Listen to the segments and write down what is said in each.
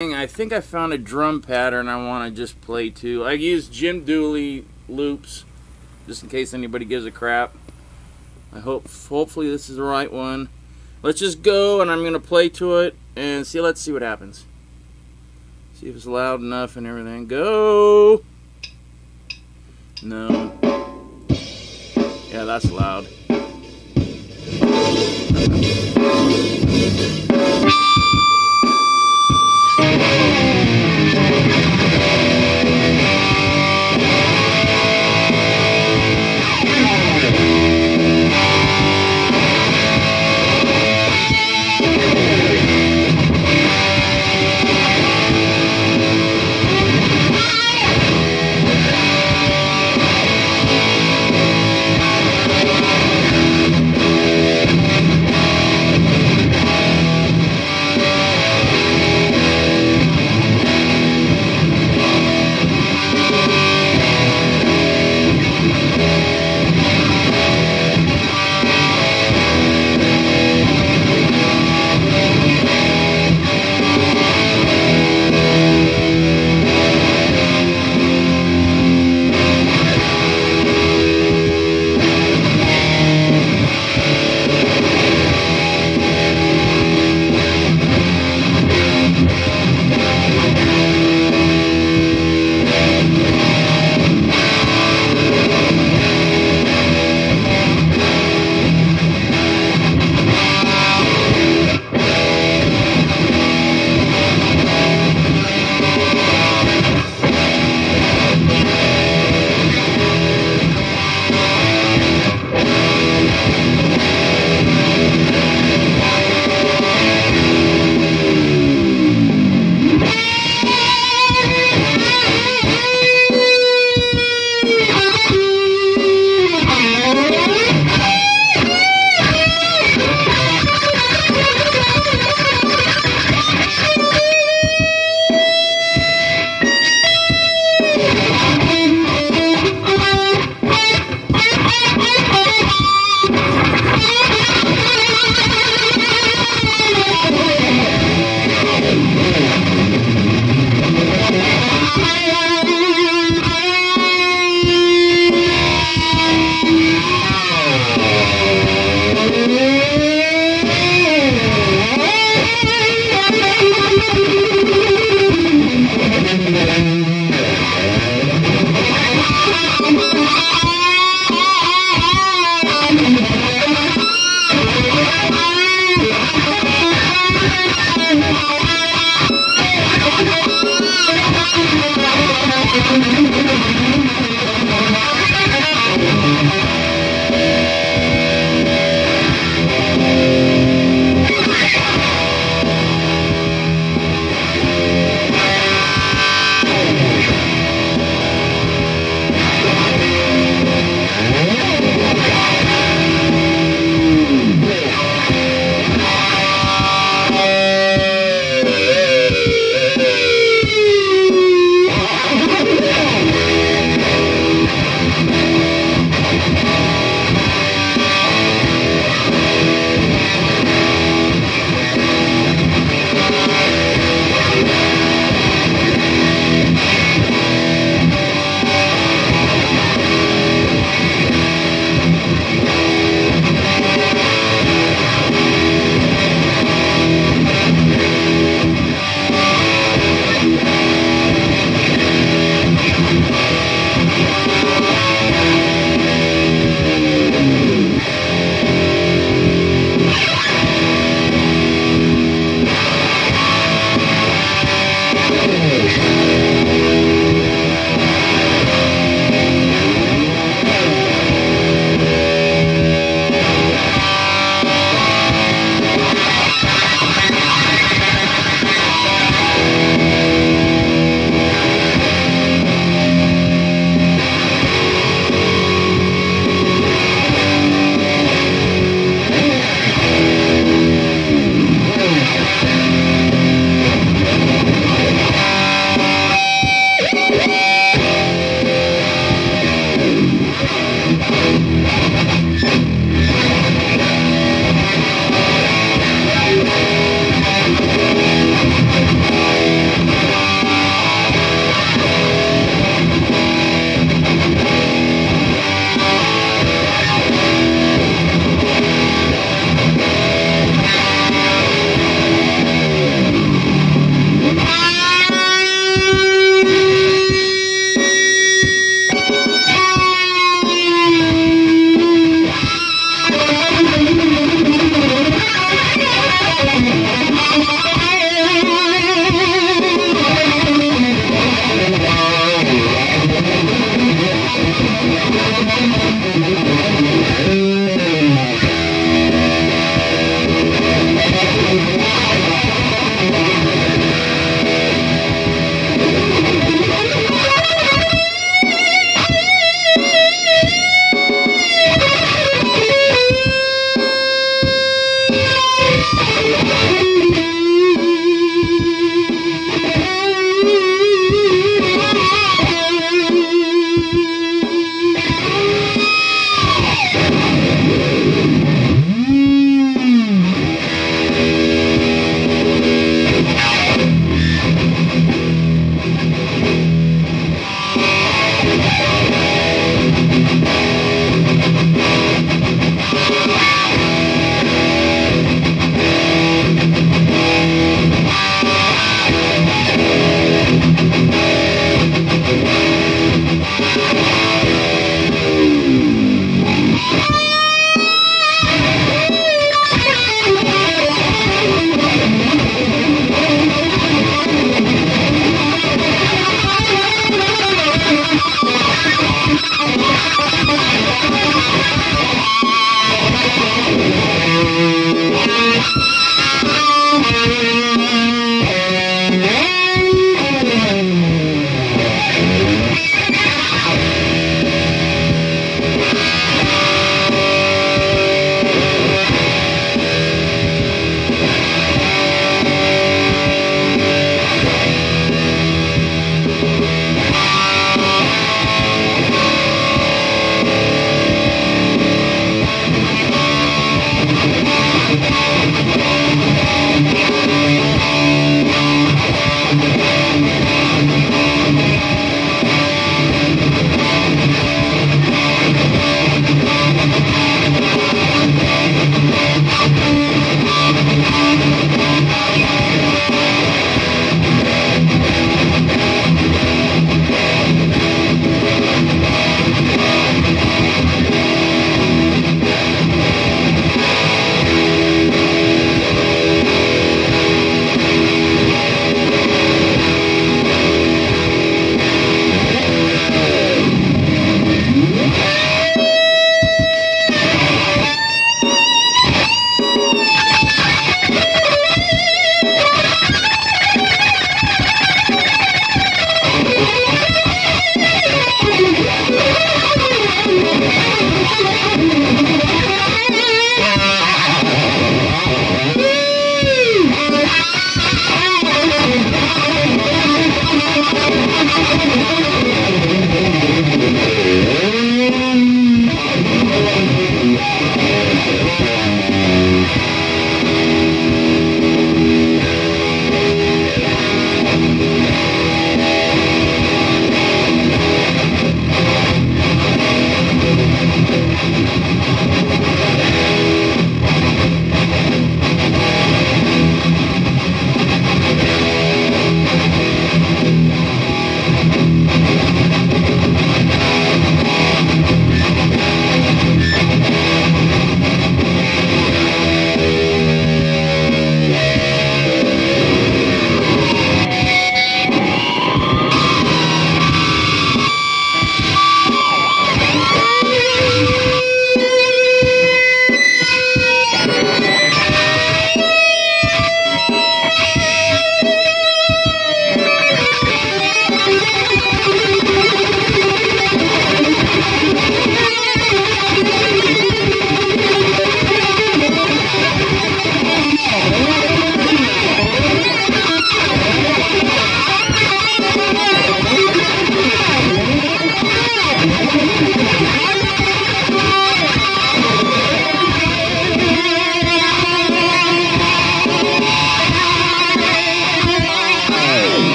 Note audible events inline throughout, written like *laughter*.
I think I found a drum pattern I want to just play to. I use Jim Dooley loops, just in case anybody gives a crap. I hope, hopefully this is the right one. Let's just go, and I'm going to play to it, and see, let's see what happens. See if it's loud enough and everything. Go! No. Yeah, that's loud.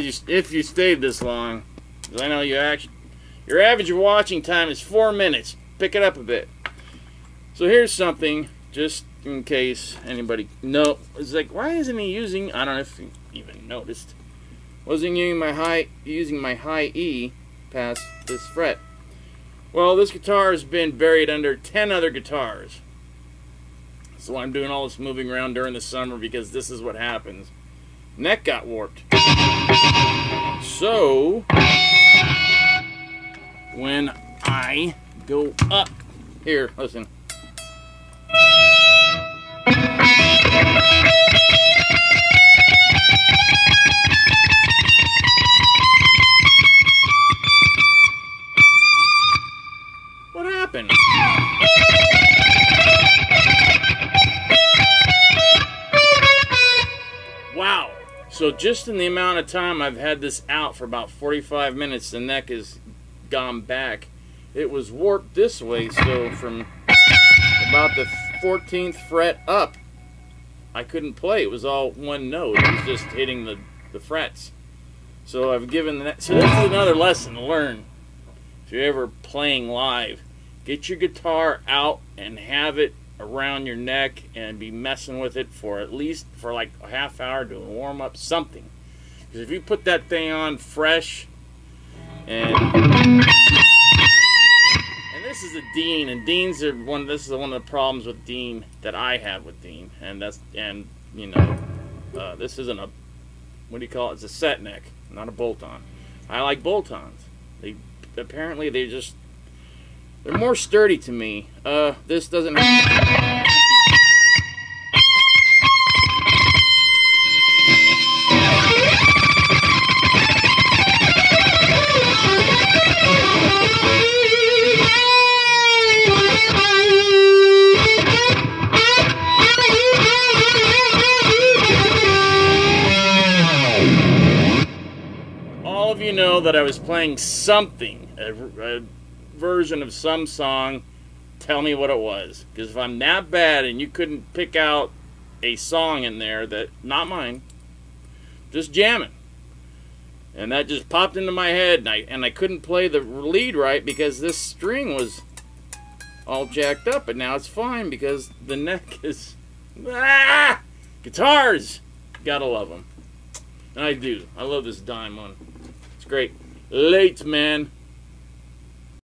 You if you stayed this long. I know you actually your average watching time is four minutes. Pick it up a bit. So here's something, just in case anybody no it's like why isn't he using I don't know if you even noticed. Wasn't using my high using my high E past this fret. Well this guitar has been buried under ten other guitars. So I'm doing all this moving around during the summer because this is what happens. Neck got warped. So, when I go up, here, listen. Just in the amount of time I've had this out for about 45 minutes, the neck has gone back. It was warped this way, so from about the 14th fret up, I couldn't play. It was all one note. It was just hitting the, the frets. So I've given the so this is another lesson to learn. If you're ever playing live, get your guitar out and have it around your neck and be messing with it for at least for like a half hour to warm up something. Because if you put that thing on fresh and and this is a Dean and Deans are one this is one of the problems with Dean that I have with Dean and that's and you know uh, this isn't a what do you call it? It's a set neck, not a bolt on. I like bolt ons. They apparently they just they're more sturdy to me. Uh, this doesn't have... All of you know that I was playing something, a, a, version of some song, tell me what it was. Because if I'm that bad and you couldn't pick out a song in there that, not mine, just jamming. And that just popped into my head, and I, and I couldn't play the lead right because this string was all jacked up, but now it's fine because the neck *laughs* is. Ah! Guitars! Gotta love them. And I do. I love this dime one. It's great. Late, man.